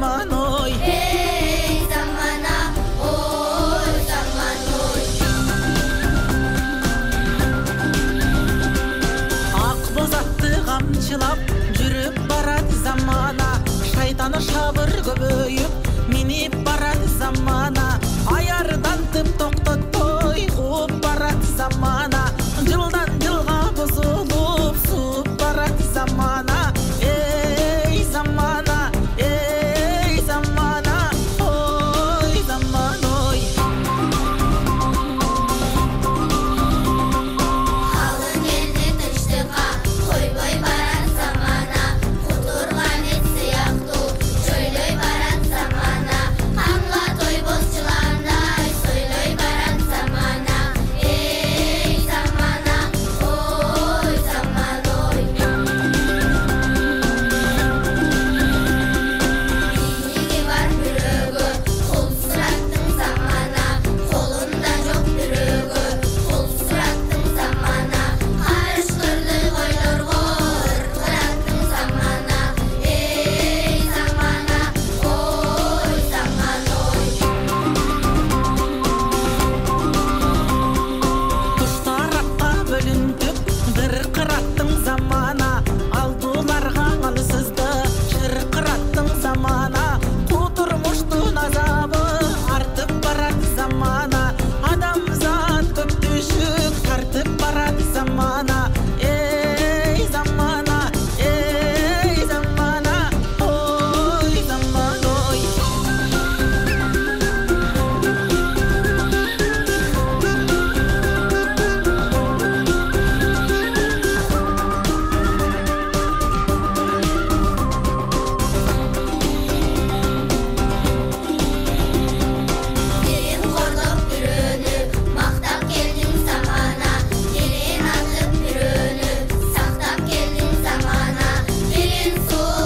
заманой Эй, замана, ой, заманой Ақ бозатты қамшылап жүріп барады замана. Шайтаны шабыр көбейіп менеп барады замана. Аярдан тым тоқтатпай қуып барады замана. cool.